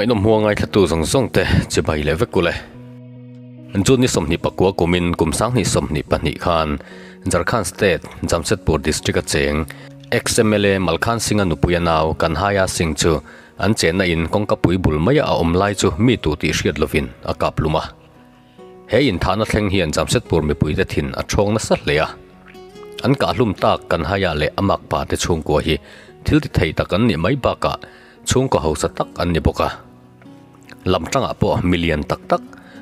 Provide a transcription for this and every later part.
ngay nom hoa ngay thatu zong zong te che bai le vek kule Njun ni som ni pakwa kumin kumsang ni som ni pan ni khan. Jharkhand State Jamshedpur District a cheng XMLA Malkhan Singh anupuya naw Kanhaya sing chu. An chen na in kong kapui bul maya a om lai chu mi tu ti hriat lovin a kap luma he in thana thleng hian Jamshedpur mi pui te thin a thong na sa leya an ka hlum tak Kanhaya le amak pa te chung ko hi. Thil ti thei tak an ni mai ba ka chung ko ho sa tak an ni boka lam tanga po million tak tak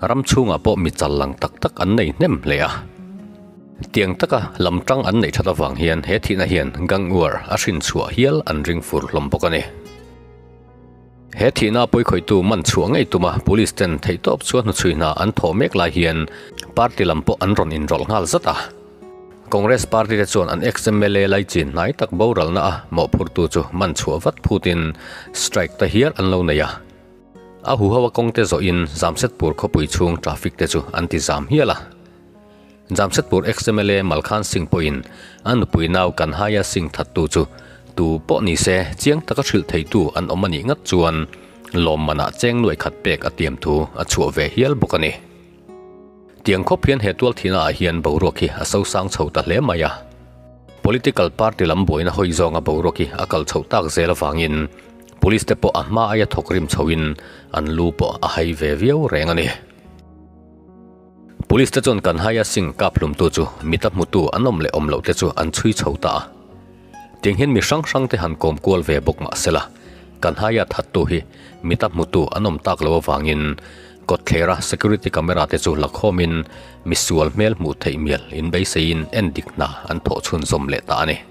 ram chunga po mi chal lang tak tak an nei nem le a tiang taka lam tang an nei thata wang hian he thina hian gang uar a hrin chua hial an ring fur hlom bawk ani he thina poi khoi tu man chua ngei tuma police ten thei top chuan nu chuina an tho mek lai hian party lampo an ron in rol ngal zata Congress Party te chuan an XMLA lai chin nai tak boral na a mo phur tu chu man chua vat phutin strike ta hiar an lo nei a hu hawa kong te zo in Jamshedpur khopui chung traffic te chu anti jam hiala Jamshedpur XMLA Malkhan Singh Poin an pui naw kan haya sing that tu chu. Tu po ni se, chiang taka thil thei tu an omani ngat chuan. Lom mana cheng noi khat pek atiam thu, a chu ve hial bokani tiang kho phian he tual thina ah a hian boroki a so sang chho ta le maya political party lam boina hoi zonga boroki akal chho tak zela wangin police te po a aya thokrim chhoin an lu po a hai ve viau rengani. Police te chon kan haya sing kaplum tu chu mitap mutu anom le omlo te chu an chui chhota ting hin mi sang sang te han kom kol ve bok ma sela. Kan haya that tu hi, mitap mutu anom tak lo wangin kot thera security camera te chu lakhomin misual mel mu thei mial in bei sein endik na an tho chun zom le ta ani.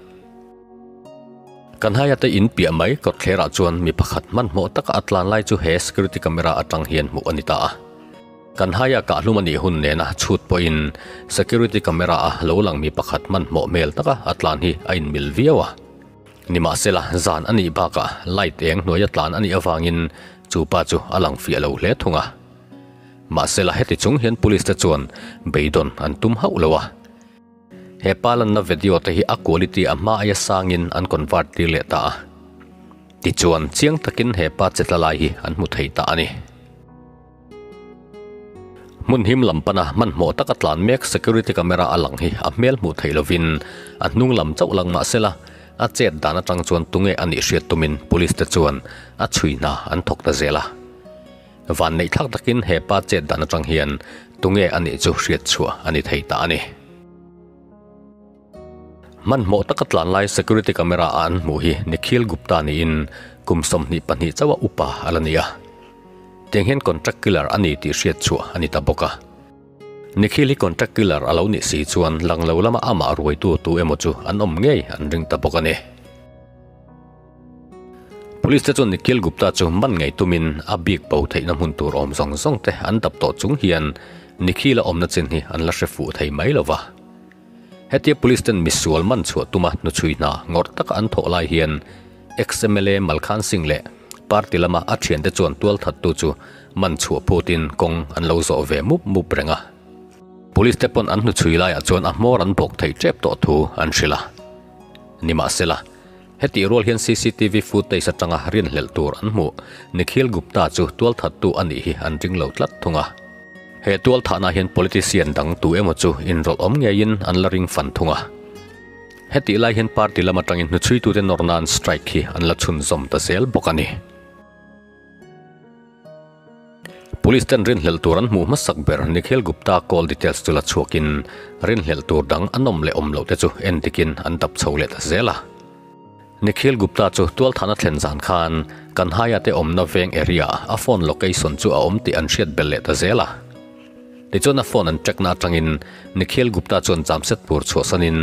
Kan haya te in pia mai kot thera chuan mi pakhat man mo tak atlan lai chu he security camera atang hian mu anita kan haya ka hlumani hun ne na chut po in security camera a lo lang mi pakhat man mo mel taka atlan hi ain mil viawa nima sela zan ani ba ka light eng noya tlan ani awangin chu pa chu alang fi lo hle thunga ma sela heti chung hian police te chuan beidon an tum hau lowa he palan na video te hi a quality a ma ya sangin an convert ti le ta. Ti chuan chiang takin he pa chetlalai hi an mu thei ta ani. Mun him lampana man mo takatlan mek security camera alang hi a mel mu theilovin a hnung lam chau lang ma sela. A chet dana tang chuan tunge ani hriat tumin police te chuan. A chuina an thok ta zela. Van nei thak takin he pa chet dana tang hian. Tunge ani chu hriat chua ani thei ta ani man mo takatlan lai security camera an mu hi nikhil gupta ni in. Kumsom ni pani chawa upa alania teng hen contract killer ani ti hriat chua ani ta boka. Nikhil contract killer alo ni si chuan langlo lama ama ruai tu tu emo chu an om ngei an ring ta boka ne police te chon nikhil gupta chu man ngei tumin a big bo theina hun tur om zong zong te an tap to chung hian. Nikhil om na chin hi an la hrefu thei mai lova hetia police ten misual man chu tuma nu chuina ngor tak an tho lai hian. Xmla malkhan singh le. Party lama a thian te chon tual that tu chu. Man chu putin kong an lo zo ve mup mup renga. Police te pon an nu chui lai a chon a mor an bok thei chep to thu an shila nima sela heti rol hian cctv footage atanga rin hlel tur an mu nikhil gupta chu tual that tu ani hi an ring lo tlat thunga he tual thana hian politician dang tu emo chu enroll rol om ngein an la ring fan thunga. Heti lai hian party lama tangin nu chui tu te nornan strike hi an la chun zom ta sel bokani police ten rin hlel turan mu ma sakber nikhil gupta call details chula chuakin rin hlel tur dang anom le om lo te chu endikin an dap chhole ta zela nikhil gupta chu tual thana thlen zan khan, kan haya te om na veng area, a phone location chu a om ti an hriat bel le ta zela lechona phone an check na tangin nikhil gupta chon jamsetpur chosanin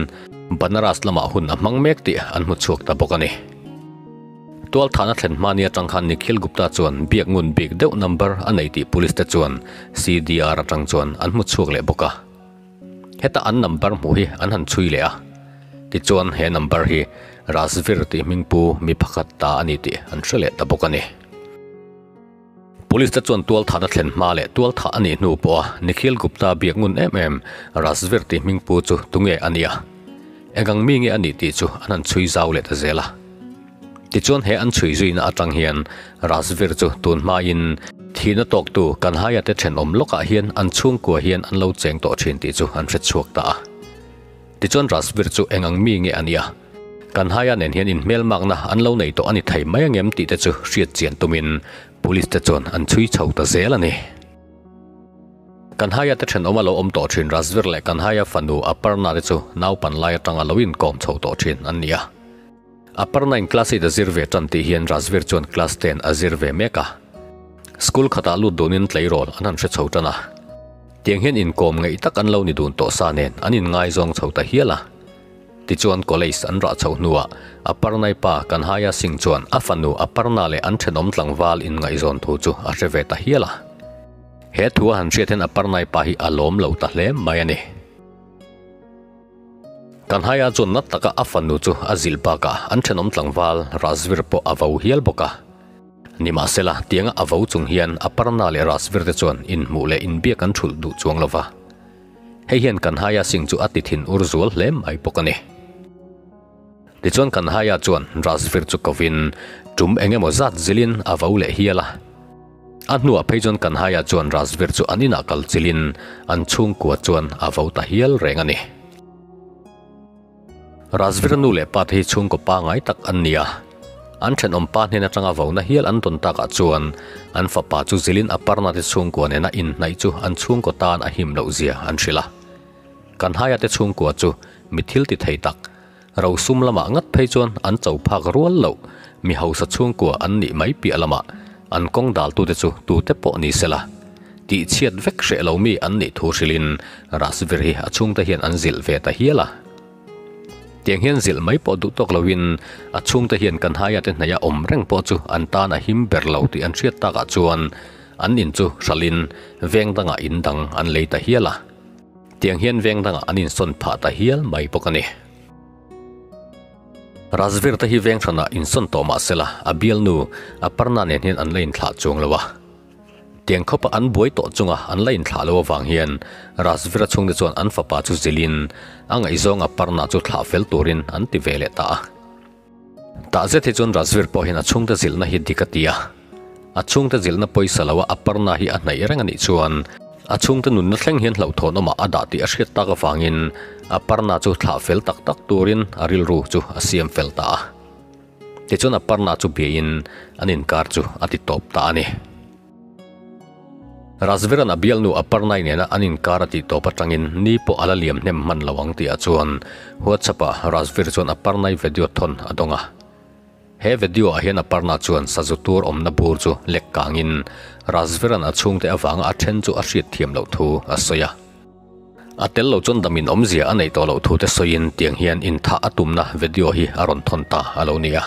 banaras lama hun amangmek ti an mu anmu chukta bokani tual thana thlen mania tangkhan nikhil gupta chon biak ngun big deu number anei ti police te chon cdr atang chon anmu chuk le boka. Heta an number mu hi an han chui le a ti chon he number hi rasvir ti mingpu mi phakat ta ani ti an thre ta bokani police ta chuan tual thana thlen ma le. Tual tha ani nu po. Nikhil gupta biak biangun mm Rasvir ti mingpu chu tunge ania engang mi nge ani ti chu anan chui zau le ta zela ti chuan he an chui zui na atang hian. Rasvir chu tun ma in thina tok tu kan ha ya te then om loka hian. An chung ko hian an lo cheng to thin ti chu an re chuak ta. Ti chuan Rasvir chu engang mi nge ania kan haya nen hian in mel mak na an lo nei to ani thai mai ngem ti te chu riat chian tumin. Police te chon an chui chho ta zel ani. Kan haya te then oma lo om to thin rasvir le kan haya fanu aparna re chu nau pan lai atanga loin kom chho to thin an nia aparna in class ida zirve tan ti hian rasvir chon class 10 azirve meka school khata lu donin tlei rol an an hre chho tana tiang hian in kom ngai tak an lo ni dun to sa nen, an in ngai zong chho ta hiala. ti chuan college an ra chho nuwa aparnai pa kan haya sing chuan afanu aparna le an thenom tlangwal in ngai zon thu chu a reve ta hiala he thu han che ten aparnai pa hi alom lo ta hle mai ani kan haya chuan nat taka afanu chu azil pa ka an thenom tlangwal razvir po avau hial boka nima sela tianga avau chung hian aparna le razvir te chuan in mu le in bia kan thul du chuang lova hei hian kan haya sing chu atithin urzul hlem ai pokani ti chuan kan haya à chuan razvir chu kovin tum engemaw zat zilin à avau le hiala an nuwa phei chuan kan haya à chuan razvir chu anina kal chilin an chung kuwa chuan avau ta hial reng ani razvir nu le pat hi chung ko pa ngai tak an nia an then om pa hnen atanga vo na hial an ton taka chuan an fa pa chu zilin aparna te chung ko ne na in nai chu an chung ko tan a him lo zia an thrila kan haya te chung ko chu mithil ti thei tak ro sum lama ngat phei chuan an chau phak rual lo mi ho sa chung ko an ni mai pi alama an kong dal tu te chu tu te po ni sela ti chiat vek hre lo mi an ni thu hrilin rasvir hi chung ta hian an zil ve ta hiala tiang hian zil mai po du tok lowin a chung ta hian kan haya te hnaya om reng po chu an ta na him ber lo ti an hriat ta ka chuan an in chu shalin veng danga in dang an lei ta hiala tiang hian veng danga an in son pha ta hial mai pokani Rajvir ta hi veng thana inson to ma sela. Abial nu aparna ne hin anlain thla chung lawa. Tiang khopa an boi to chunga anlain thla lawa wang hian. Rajvir chung de chon an fapa chu zilin anga izong aparna chu thla fel turin an ti vele ta. Ta je the chon Rajvir po hin achung ta zilna hi dikatia achung ta zilna poisalawa aparna hi anai rangani chuan. a chung te nun na thleng hian hlo thon oma ada ti a hret taka fangin. A parna chu thla fel tak tak turin a ril ru chu a siam fel ta. Te chon a parna chu bein anin kar chu ati top ta ani. Rasveran abial nu aparnai nena anin karati to patangin ni po alaliam nem man lawang ti achuan WhatsApp a Rasvir chon aparnai video thon adonga he video a hian aparna chuan sazutur omna bur chu lek kangin razveran achung te awang a then chu a hriat thiam lo thu asoya atel lo chon damin omzia anei to lo thu te soin tiang hian in tha atumna video hi aron thon ta alonia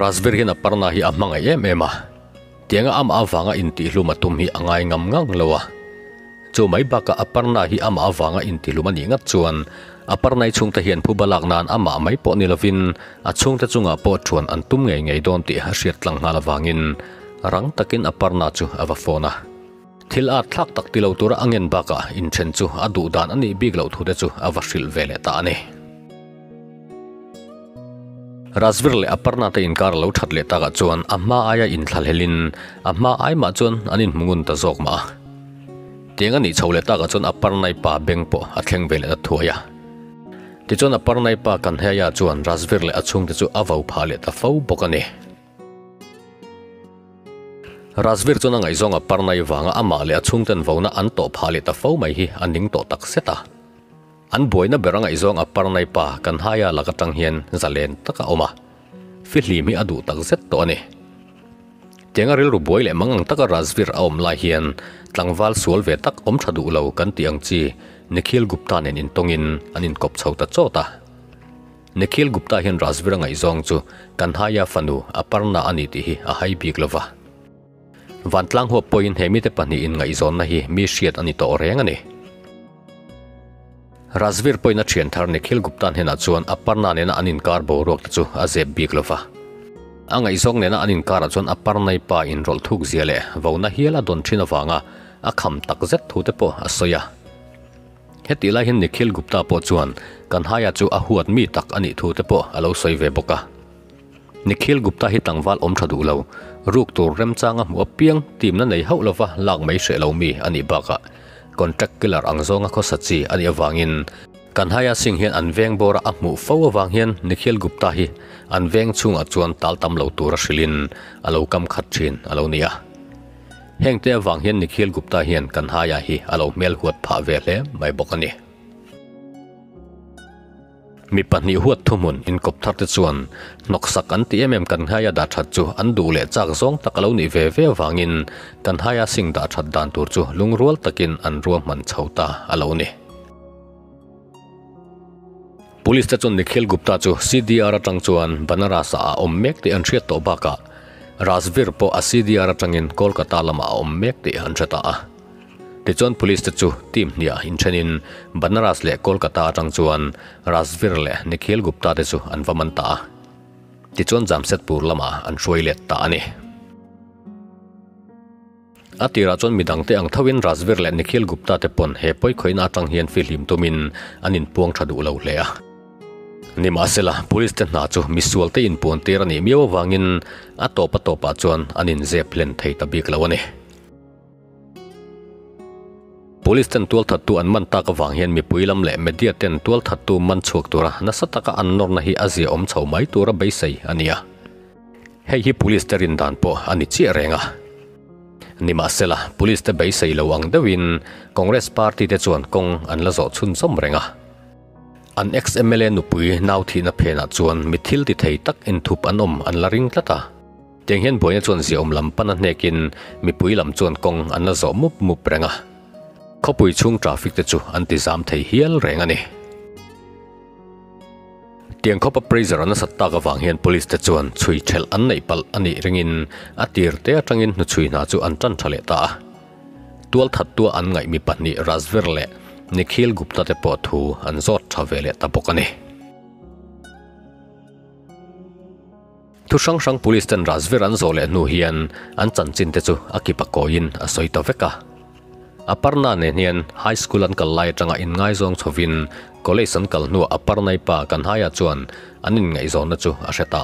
razver hian aparna hi amanga em ema tianga am awanga in ti hluma tum hi angai ngam ngang lowa chu mai baka aparna hi ama awanga in ti hluma ni ngat chuan. aparnai chungta hian phubalak nan ama mai po ni lovin. A chung ta chunga po thuan an tum ngei ngei don ti ha hriat tlang hala wangin rang takin aparna chu awa phone thil a thlak tak ti lo tur angen baka in chen chu adu dan ani big lo thu de chu awa hril vele ta ani. Razvir le aparna te inkar lo that le ta ga chuan amma aya in thal helin. Amma ai ma chuan anin mungun ta zok ma. Tenga ni chhole ta ga chuan aparnai pa beng po a thleng vele ta thuaya ti chuan a aparnai pa kan heya chuan razvir le achung te chu avau pha le ta fo bokani razvir chuan ngai zonga parnai wanga ama le achung ten vona an to pha le ta fo mai hi aning to tak seta. An boina beranga izong apar nai pa kan haya lakatang hian zalen taka oma fi hli mi adu tak zet to ani tenga ril ru boile mangang taka razvir a om lai hian tlangwal sual ve tak om thadu lo kan tiang chi nikhil gupta nen in tongin anin kop chhota chota. Nikhil gupta hian razvir ngai zong chu kan haya fanu, aparna ani ti hi, a hai bik lova. Vantlang ho point hemi te pani in ngai zon na hi, mi hriat ani to reng ani. Razvir poina thian thar nikhil gupta hena chuan, aparna nena anin kar bo rok chu, a zeb bik lova. Anga zong nena anin kar chuan aparnai pa in rol thuk ziale vona hiala don thina wanga a kham tak zet thu te po asoya heti lai hin nikhil gupta po chuan. Kan haya chu a huat mi tak ani thu te po alo soi ve boka. Nikhil gupta hi tangwal om thadu lo. Ruk tur rem changa mu piang, tim na nei hau lova lak mai hre lo mi, ani baka contract killer angzonga kho sachi ani awangin kan haya sing hian an veng bora a mu fo awang hian, nikhil gupta hi. An veng chunga chuan tal tam lo tur shilin. Alo kam khat thin alo nia hengte wang hian nikhil gupta hian kan haya hi. Alo mel huat pha ve le mai bok ani. Mi pani huat thumun in kop thar te chuan. Noksak an ti emem kan haya da that chu. An du le chak zong takalo ni ve ve wangin kan haya sing da that dan tur chu. Lungrol takin an ruam man chhota alo ni. Police ते चुन निखिल गुप्ता चु सीडीआर टंग चुआन बनारसा ओम मेक ते अनथ्रियत तो बाका Rajvir po asidi ara changin Kolkata lama om mek ti hanchata a. Tichuan police te chu team nia inchenin Banaras le Kolkata atang chuan Rajvir le Nikhil Gupta te chu anvamanta ti Tichuan Jamsetpur lama an shuilet ta ani. atira chon midang te ang thawin rajver le nikhil gupta te pon he poi khoina atang hian filim tumin anin puang thadu lo le a ni ma sela police te na chu misual te in pon te rani miawa wangin a topa topa chuan anin zeplen thei ta bik lawani police ten tual thatu an man ta ka wang hian mi puilam le media ten tual thattu man chhuak tura. Na sataka an nor na hi azia om chho mai tura be sei ania hei hi police terin dan po, ani chi renga. Ni ma sela police te be sei lo ang dewin. Congress party te chuan kong an la zo chun som renga an ex mla nu nau thi na phena chuan mithil ti thei tak in thup an om an la ring tlata teng hian boina chuan zi om lam pana nekin mi pui lam chuan kong an la zo mup mup renga khopui chung traffic te chu an ti zam thei hial renga ni. Tiang khopa praiser an satta ka wang hian police te chuan chui thel an nei pal ani ringin atir te atangin nu chui na chu an tan thale ta. Tual that tu an ngai mi pani razver le nikhil gupta te po thu an zot thavele ta bokani thu sang sang police ten razver an zole nu hian an chan chin te chu akipa koin a soi to veka. Aparna ne hian high school an kal lai tanga in ngai zong chovin college an kal nu aparnai pa kan haya chuan anin ngai zona chu a hreta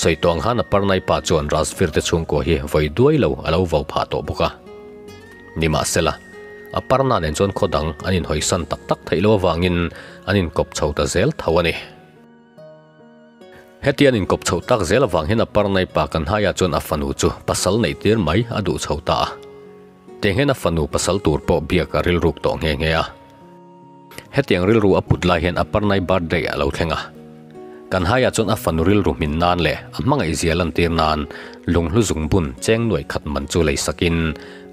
soi tong han aparnai pa chuan rasfir te chung ko hi voi duai lo alo vau pha to boka nima sela aparna nen chon khodang anin hoisan tak tak thailo wangin anin kop chho ta zel thawani hetian in kop chho tak zel wangin aparnai pa kan haya chuan afanu chu pasal nei tir mai adu chho ta. Tengena fanu pasal tur po bia ka ril ruk to nge nge a. Hetiang ril ru aput lai hen aparnai birthday alo thenga kan haya à chon à a fanuril ru min nan le amanga izialan tir nan lung lu zung bun cheng noi khat man chu lei sakin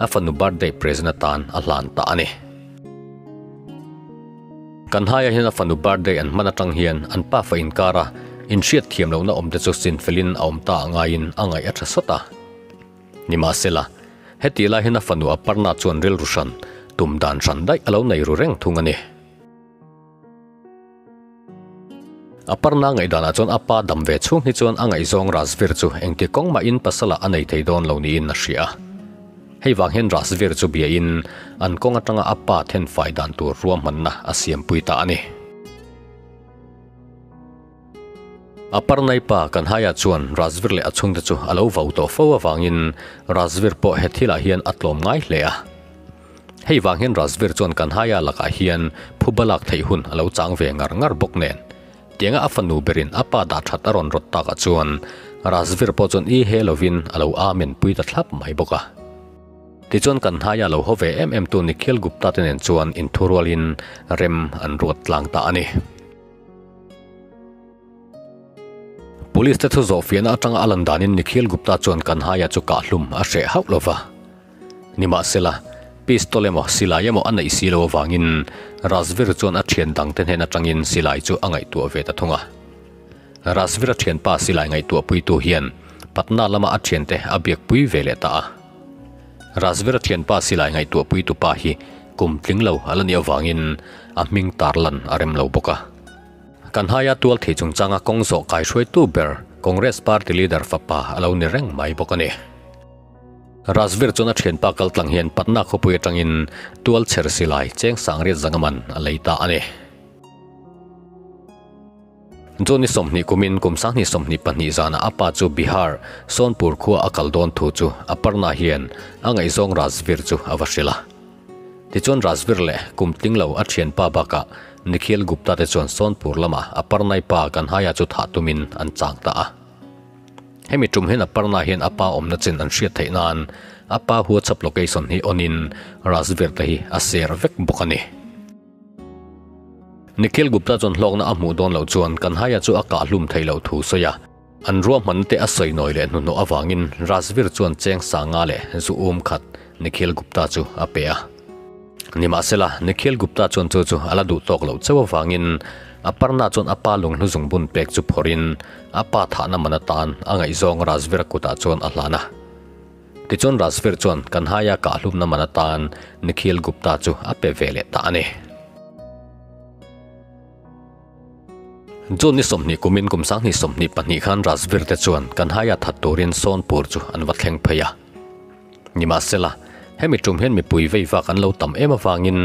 a fanu birthday present tan a hlan ta ani kan haya hin a fanu birthday an mana tang hian an pa fa in kara in shiat thiam lo na om te chu sin felin a om ta anga in angai a. Thasata nima sela heti la hin a fanu a parna chuan ril rushan tum dan ran dai alo nei ru reng thungani aparna ngai dana chon apa damve chung hi chon angai zong rasvir chu engti kong ma in pasala anei theidon lo ni in na hria hei wang hen rasvir chu bia in, an kong atanga apa then fai dan tu ruam man na asiam puita ani. Aparnai pa kan haya chuan rasvir le achung te chu alo vau to fo awangin rasvir po hethila hian atlom ngai hle a. Hei wang hen rasvir chuan kan haya laka hian phubalak thei hun alo chang ve ngar ngar bok nen tianga afanu berin apa da that aron rot ta ka chuan razvir po chuan i helovin alo amen pui ta thlap mai boka ti chuan kan haya lo ho ve em em tu nikhil gupta ten chuan in thurwalin rem an ruat tlang ta ani. Police te thu zo fian atanga alandanin nikhil gupta chuan kan haya chu ka hlum a hre haulova nima sela pistole mo sila yamo ana silo wangin. Rasvir chon a thian dang ten hena tangin silai chu angai tu ve ta thunga. Rasvir thian pa silai ngai tu pui tu hian. Patna lama a thian te abiak pui vele ta rasvir thian pa silai ngai tu pui tu pa hi. Kum tling lo alani awangin a ming tarlan arem lo boka. Kan haya tual thi chung changa kongso kai shoi tu ber. Congress party leader fapa alo ni reng mai bokani Rajvir chona thien pa kal tlang hian patna khopui tangin tual cher silai cheng sangre zangaman aleita ane. Joni somni kumin kumsang ni somni pani zana apa chu Bihar Sonpur khu akal don thu chu aparna hian angai zong razvir chu avashila. Ti chon razvir le kum tinglo a thien pa baka Nikhil Gupta te chon Sonpur lama aparnai pa kan haya chu tha tumin an changta a. hemi tum hen aparna hian apa omna chin an hriat theinan apa huwa chap location hi onin razvir te hi a ser vek bokani Nikhil Gupta chon hlokna a amu don lo chuan kan haya chu aka hlum thei lo thu soya an ruam man te a soi noi le nu no awangin rasvir chuan cheng sanga le zu um khat Nikhil Gupta chu apea nima sela Nikhil Gupta chon chu chu ala du tok lo chewa wangin aparna chon apa long nu zung bun pek chu phorin. Apa tha na mana angai zong razver ku ta chon ahlana ti chon razver chon kan haya ka hlum na manatan nikhil gupta chu ape vele ta ani zon ni somni kumin kum sang ni somni pani khan razver te chuan kanhaya son pur chu anwa thleng phaya ni ma sela hemi tum hen mi pui vei veiwa kan lo tam ema wangin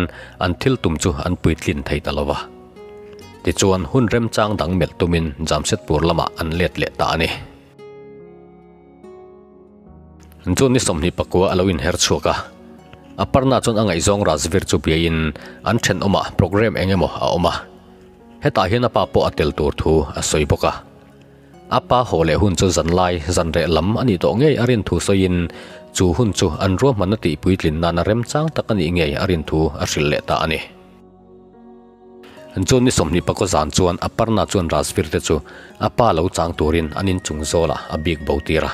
an thil tum chu an pui tlin thei talowa ti chuan hun rem chang dang mel tumin jamset pur lama an let le ta ani John ni somni pakua alawin her chuka aparna chon angai zong Razvir chu piain an then oma, program engemo a oma. Heta hian apa po atel tur thu a soi boka apa hole hun chu zan lai, zan re lam ani to ngei arin thu soin chu hun chu an ro man ti puitlin nana rem chang takani ngei arin thu a hril le ta ani. zon ni somni pako zan chuan aparna chuan rasfir te chu. Apa lo chang turin anin chung zola a big botira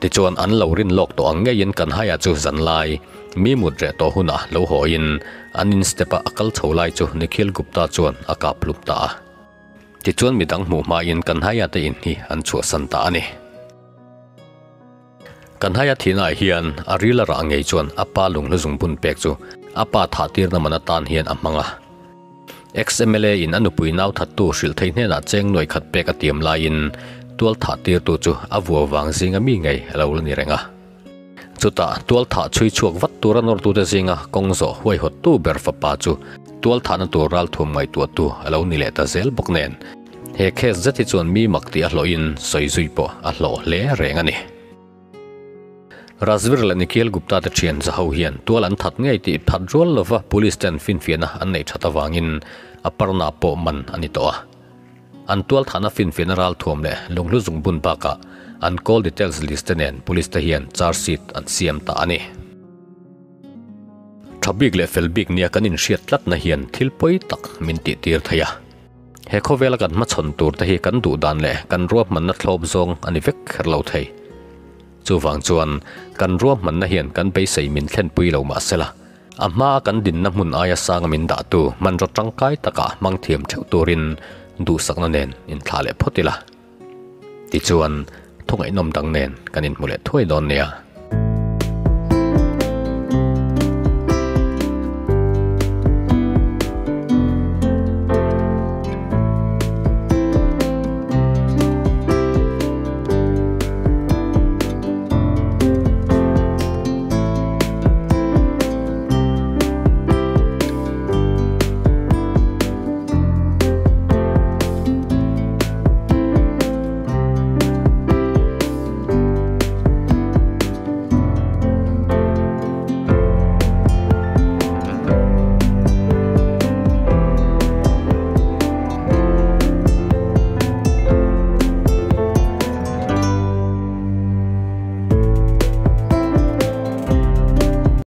ti chuan an lo rin lok to ang ngein kan haya chu zan lai. Mi mudre to huna lo ho in anin stepa akal cholai chu nikhil gupta chuan aka plupta ti chuan mi dang mu ma in kan haya te in hi an chu san ta ani kan haya thina hian arila ra ngei chuan apa lung lu zung bun pek chu. Apa tha tir na mana tan hian amanga xmla in anu pui nau that tu hril thei hne na cheng noi khat pek atiam la in. Tual tha tir tu chu awu wang zinga mi ngei. Lo ni renga. Chuta tual tha chui chuak vat tura nor tu te zinga. Kongzo huai hot tu ber fa pa chu. Tual tha na tu ral thum mai tu tu. Alo ni le ta zel bok nen. He khes zati chuan mi makti a hlo in. Soi zui po a hlo le renga ni. Razvir la Nikhil Gupta ta thian za ho hian. Tual an that ngai ti thatrol lova police ten fin fiana an nei thata wangin aparna po man ani to an tual thana fin funeral thom le lunglu zung bun pa ka. An call details list nen police ta hian charge sheet an siam ta ani. Thabik le felbik nia kanin hriat tlat na hian thilpoi tak min ti tir thaya. He kho vel kan ma chon tur ta hi kan du dan le kan ruap man na thlop zong ani vek kher lo thei. Chu wang chuan kan ruap man na hian kan be sei min thlen pui lo ma sela amma kan din na mun aya sang min da tu man ro tangkai taka mang thiam theu turin du sakna nen in thale photila ti chuan thungai nom dang nen kanin mule thoi don nia